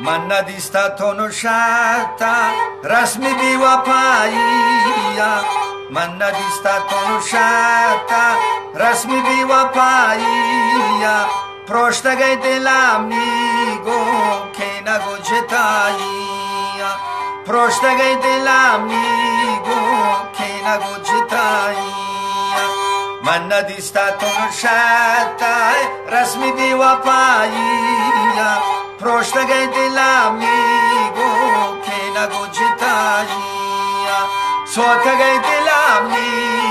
Manna di stato no sciatta, rasmi di wapaia. Manna di stato no sciatta, rasmi di wapaia. Prosta gai dell'amigo che na gogetaia. Prosta gai dell'amigo che na gogetaia. Manna di stato no sciatta, rasmi di wapaia. Prosta gai dell'amigo che na gogetaia. Sota gai dell'amigo